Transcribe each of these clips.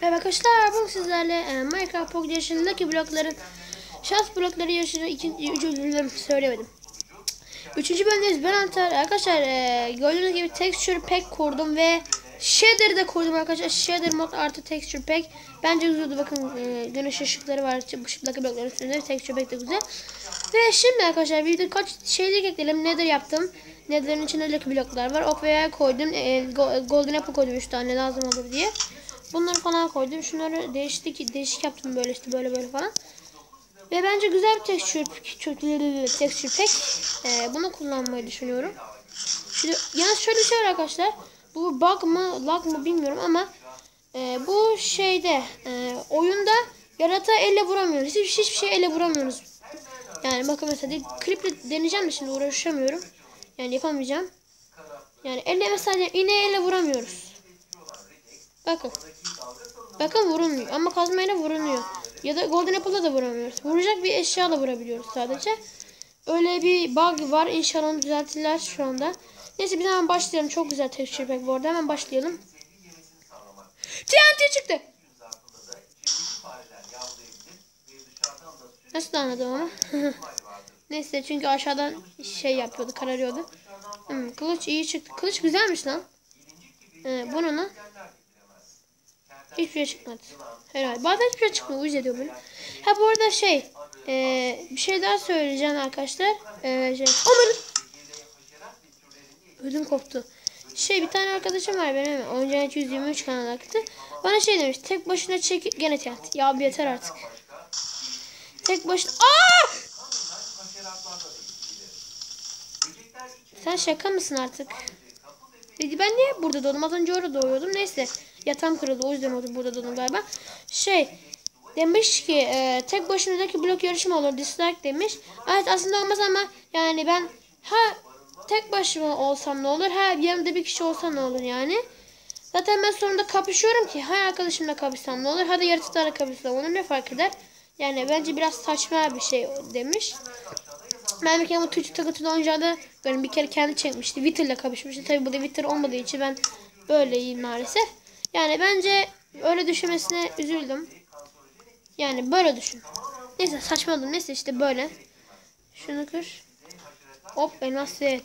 Merhaba arkadaşlar bugün sizlerle e, Minecraft Pocket Lucky blokların şans blokları yarışını ikinci üçüncü söylemedim. Üçüncü bölümdeyiz. Ben Antar. Arkadaşlar e, gördüğünüz gibi texture pack kurdum ve shader de kurdum arkadaşlar. Shader mod artı texture pack. Bence güzeldi. Bakın e, güneş ışıkları var. Bu Lucky blokların üstünde. Texture pack de güzel. Ve şimdi arkadaşlar bir kaç şeylik ekleyelim. Nether yaptım. Nether'ın içinde bloklar var. Ok veya koydum. E, go- golden apple koydum 3 tane lazım olur diye. Bunları falan koydum. Şunları değişik değişik yaptım böyle işte böyle böyle falan. Ve bence güzel bir texture, texture pack. Ee, bunu kullanmayı düşünüyorum. Şimdi yalnız şöyle bir şey var arkadaşlar. Bu bug mı lag mı bilmiyorum ama e, bu şeyde e, oyunda yaratığa elle vuramıyoruz. Hiçbir, hiçbir şey elle vuramıyoruz. Yani bakın mesela kliple deneyeceğim de şimdi uğraşamıyorum. Yani yapamayacağım. Yani elle mesela ineği elle vuramıyoruz. Bakın. Bakın vurulmuyor ama kazmayla vurunuyor. Ya da Golden Apple'da da vuramıyoruz. Vuracak bir eşyayla vurabiliyoruz sadece. Öyle bir bug var. İnşallah onu düzeltirler şu anda. Neyse biz hemen başlayalım. Çok güzel texture pack bu arada. Hemen başlayalım. TNT çıktı. Nasıl anladım ama? Neyse çünkü aşağıdan şey yapıyordu, kararıyordu. Hmm, kılıç iyi çıktı. Kılıç güzelmiş lan. Ee, bunu lan. Hiçbir şey çıkmadı. Herhalde. Bazen hiçbir şey çıkmıyor. Uyuz ediyor beni. Ha bu arada şey. E, bir şey daha söyleyeceğim arkadaşlar. E, şey. Aman. Ödüm koptu. Şey bir tane arkadaşım var benim. Oyuncağın 223 kanal aktı. Bana şey demiş. Tek başına çek gene TNT. Ya bir yeter artık. Tek başına. Aa! Sen şaka mısın artık? Dedi ben niye burada doğdum? Az önce orada doğuyordum. Neyse. Yatağım kırıldı. O yüzden orada burada doğdum galiba. Şey. Demiş ki e, tek başınadaki blok yarışma olur. Dislike demiş. Evet aslında olmaz ama yani ben ha tek başıma olsam ne olur? Ha yanımda bir kişi olsa ne olur yani? Zaten ben sonunda kapışıyorum ki. Ha arkadaşımla kapışsam ne olur? Hadi yaratıklarla kapışsam olur. Ne fark eder? Yani bence biraz saçma bir şey demiş. Ben bir kere bu Twitch takıtılı oyuncağında böyle bir kere kendi çekmişti. Twitter'la kapışmıştı. Tabi bu da Twitter olmadığı için ben böyleyim maalesef. Yani bence öyle düşünmesine üzüldüm. Yani böyle düşün. Neyse saçmaladım. Neyse işte böyle. Şunu kır. Hop elmas set.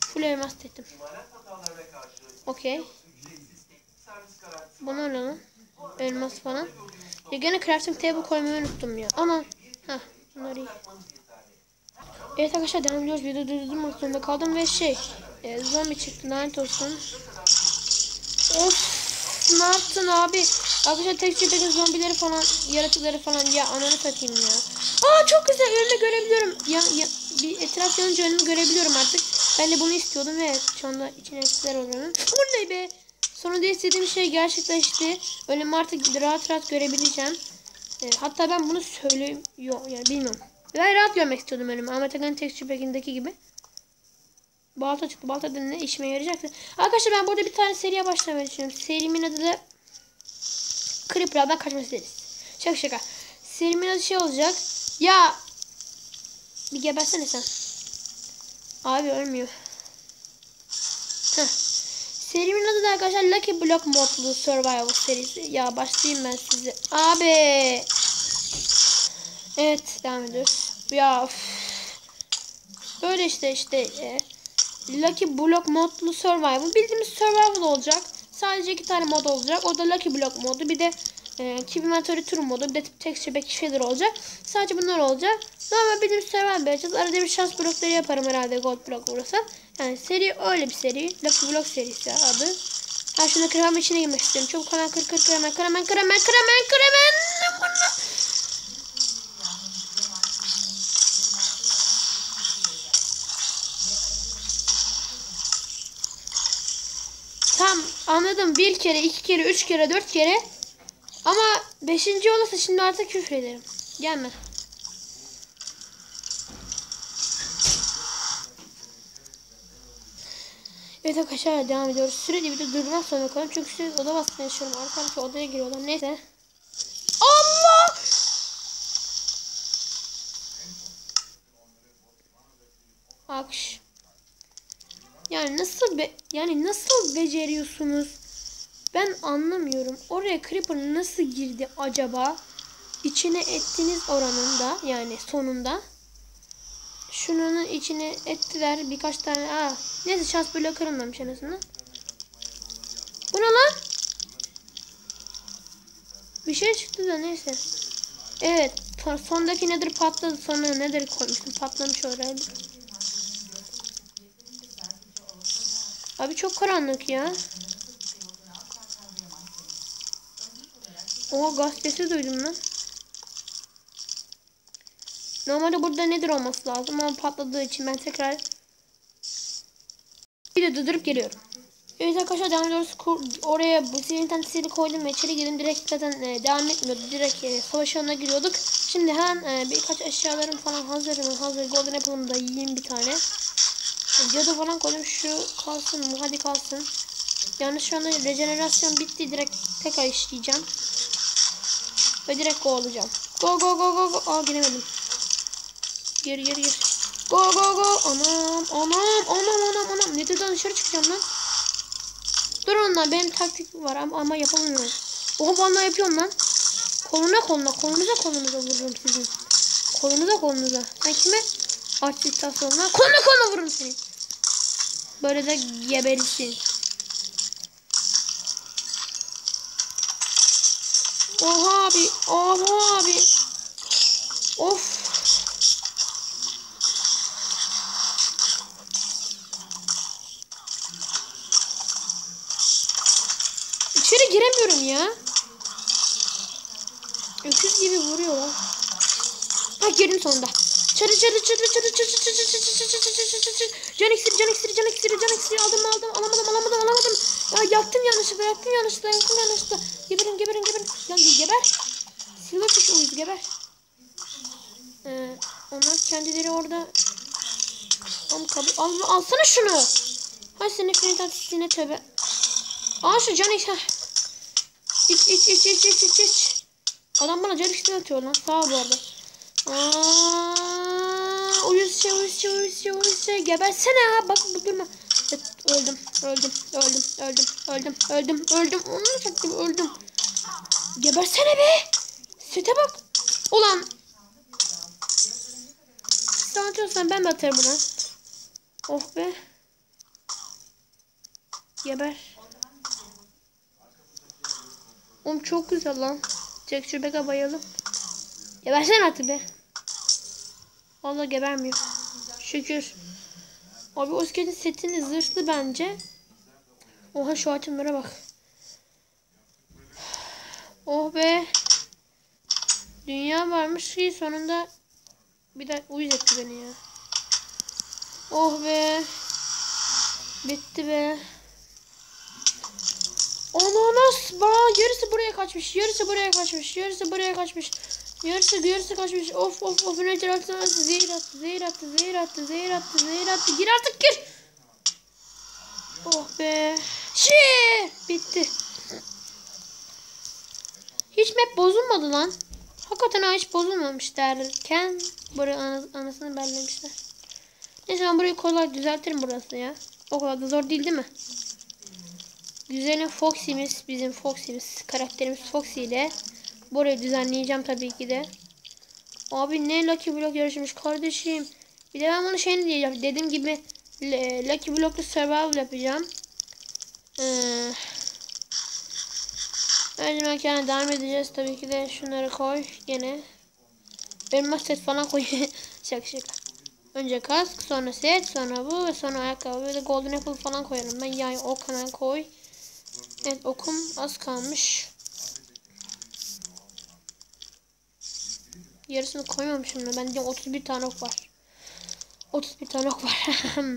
Full elmas ettim. Okey. Bu ne lan? Elmas falan. Ya gene crafting table koymayı unuttum ya. Ana. Hah. Bunlar iyi. Evet arkadaşlar devam ediyoruz. Video durdurmak zorunda kaldım ve şey. E, zombi çıktı. Lanet olsun. Of. Ne yaptın abi? Arkadaşlar tek çiftlerin zombileri falan, yaratıkları falan ya ananı satayım ya. Aa çok güzel önümde görebiliyorum. Ya, ya, bir etraf yanınca önümü görebiliyorum artık. Ben de bunu istiyordum ve şu anda içine eskiler oluyorum. Bu ne be? Sonunda istediğim şey gerçekleşti. Önümü artık rahat rahat görebileceğim. E, hatta ben bunu söyleyeyim. Yok yani bilmiyorum. Ben rahat görmek istiyordum önümü. Ahmet Akan'ın texture pack'indeki gibi. Balta çıktı. Balta da ne işime yarayacaktı. Arkadaşlar ben burada bir tane seriye başlamayı düşünüyorum. Serimin adı da Creeper'dan kaçma serisi. Şaka şaka. Serimin adı şey olacak. Ya bir gebersene sen. Abi ölmüyor. Serimin adı da arkadaşlar Lucky Block modlu Survival serisi. Ya başlayayım ben size. Abi. Evet devam ediyoruz. Ya of. Böyle işte işte e, Lucky Block modlu Survival. Bildiğimiz Survival olacak. Sadece iki tane mod olacak. O da Lucky Block modu. Bir de e, Keep Tour modu. Bir de Texture Pack şeyler olacak. Sadece bunlar olacak. Normal bildiğimiz Survival yapacağız. Arada bir şans blokları yaparım herhalde Gold Block burası. Yani seri öyle bir seri. Lucky Block serisi adı. Ha şunu kır hemen içine girmek istiyorum. Çabuk hemen kır kır kır hemen kır hemen kır hemen kır hemen kır hemen. Tam anladım. Bir kere, iki kere, üç kere, dört kere. Ama beşinci olursa şimdi artık küfür. Gelme. Evet arkadaşlar devam ediyoruz. Sürekli bir de durmak zorunda kalıyorum. Çünkü sürekli oda basmaya yaşıyorum. Arkadaşlar odaya giriyorlar. Neyse. Allah! Akş. Yani nasıl be yani nasıl beceriyorsunuz? Ben anlamıyorum. Oraya Creeper nasıl girdi acaba? İçine ettiğiniz oranında yani sonunda. Şunun içine ettiler birkaç tane. Aa, neyse şans böyle kırılmamış en azından. Bu ne lan? Bir şey çıktı da neyse. Evet. son- Sondaki nedir patladı. Sonra nedir koymuştum. Patlamış oraya. Abi çok karanlık ya. Oha gaz sesi duydum lan. Normalde burada nedir olması lazım ama patladığı için ben tekrar bir de durdurup geliyorum. Evet arkadaşlar devam ediyoruz. Oraya bu silin tanesiyle koydum ve içeri girdim. Direkt zaten e, devam etmiyordu. Direkt e, savaş alanına giriyorduk. Şimdi hemen e, birkaç eşyalarım falan hazır. Hazır Golden Apple'ımı da yiyeyim bir tane. Cadı falan koydum. Şu kalsın mı? Hadi kalsın. Yalnız şu anda rejenerasyon bitti. Direkt tekrar işleyeceğim. Ve direkt go olacağım. Go go go go go. Aa giremedim. Gir gir gir. Go go go. Anam anam anam anam anam. Neden dışarı çıkacağım lan? Dur onlar benim taktik var ama, ama yapamıyorum. Oha vallahi yapıyorum lan. Koluna koluna kolunuza kolunuza vururum sizin. Kolunuza kolunuza. Sen kime? Artistasyonla. Koluna koluna vururum seni. Böyle de geberirsin. Oha abi. Oha abi. Of. İçeri giremiyorum ya. Öküz gibi vuruyorlar. Ha girdim sonunda. Çarı çarı çarı çarı çarı çarı çarı çarı çarı çarı çarı çarı çarı Can iksiri can iksiri can iksiri can iksiri aldım aldım alamadım alamadım alamadım. Ya yaktım yanlışlıkla yaktım yanlışlıkla yaktım yanlışlıkla. Geberin geberin geberin. Ya geber. Silverfish uyuz geber. Ee, onlar kendileri orada. Al kabul. Al, alsana şunu. Hay senin frentan sisine tövbe. Al şu can iksiri. İç iç iç iç iç iç iç. Adam bana can iksiri atıyor lan. Sağ ol bu arada. Aa, uyuz şey uyuz şey uyuz şey uyuz şey. Gebersene ya. Bak bu durma. Öldüm öldüm öldüm öldüm öldüm öldüm öldüm. Onu çaktım öldüm. Gebersene be. Sete bak. Ulan. Sen atıyorsan ben de atarım buna. Oh be. Geber. Oğlum çok güzel lan. Jack Şubek'e bayıldım. Gebersene artık be. Vallahi gebermiyor. Şükür. Abi o iskelet setini zırhlı bence. Oha şu itemlere bak. Oh be. Dünya varmış ki sonunda bir de uyuz etti beni ya. Oh be. Bitti be. Ananas. Bak yarısı buraya kaçmış. Yarısı buraya kaçmış. Yarısı buraya kaçmış. Yarısı yarısı kaçmış. Of of of. Necer attı. Zehir attı. Zehir attı. Zehir attı. Zehir attı. Zehir attı. Gir artık gir. Oh be. Şii. Bitti. Hiç map bozulmadı lan. Hakikaten ha hiç bozulmamış derken buraya anas anasını bellemişler. Neyse ben burayı kolay düzeltirim burası ya. O kadar da zor değil değil mi? Güzelim Foxy'miz bizim Foxy'miz karakterimiz Foxy ile burayı düzenleyeceğim tabii ki de. Abi ne Lucky Block yarışmış kardeşim. Bir de ben bunu şey diyeceğim. Dediğim gibi Lucky Block'ta survival yapacağım. Ee, Önce mekana devam edeceğiz. Tabii ki de şunları koy gene. Elmas set falan koy. şaka şaka. Önce kask, sonra set, sonra bu ve sonra ayakkabı. Böyle golden apple falan koyarım ben. Yani o kanal koy. Evet okum az kalmış. Yarısını koymamışım da. Bende 31 tane ok var. 31 tane ok var.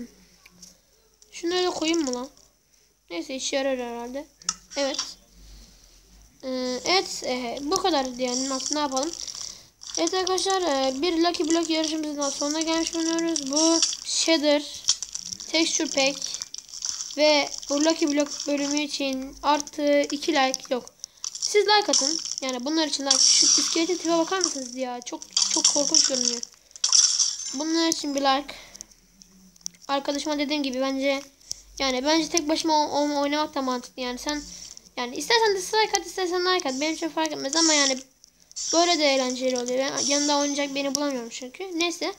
Şunları da koyayım mı lan? Neyse işe yarar herhalde. Evet. Ee, evet e, bu kadar yani ne yapalım. Evet arkadaşlar e, bir Lucky Block yarışımızın sonuna gelmiş bulunuyoruz. Bu Shader Texture Pack ve bu Lucky Block bölümü için artı 2 like yok. Siz like atın. Yani bunlar için like. Şu iskeletin tipe bakar mısınız ya? Çok çok korkunç görünüyor. Bunlar için bir like. Arkadaşıma dediğim gibi bence yani bence tek başıma oynamak da mantıklı. Yani sen Yani istersen dislike at istersen like at. Benim için fark etmez ama yani böyle de eğlenceli oluyor. Ben yanında oynayacak birini bulamıyorum çünkü. Neyse.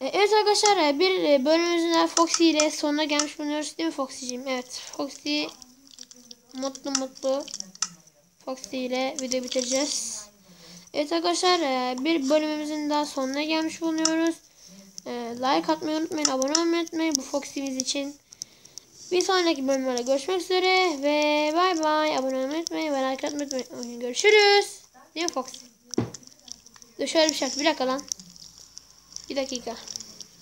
E, Evet arkadaşlar e, bir e, bölümümüzün Foxy ile sonuna gelmiş bulunuyoruz değil mi Foxy'cim? Evet Foxy mutlu mutlu Foxy ile video bitireceğiz. Evet arkadaşlar e, bir bölümümüzün daha sonuna gelmiş bulunuyoruz. E, Like atmayı unutmayın, abone olmayı unutmayın bu Foxy'miz için. Bir sonraki bölümlerde görüşmek üzere ve bay bay. Abone olmayı unutmayın ve like atmayı unutmayın. Görüşürüz. Değil mi Foxy? Dur şöyle bir şart. Bir dakika lan. Bir dakika.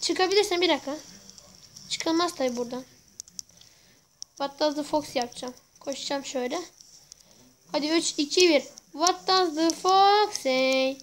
Çıkabilirsen bir dakika. Çıkılmaz tabi buradan. What does the fox yapacağım. Koşacağım şöyle. Hadi 3, 2, 1. What does the fox say?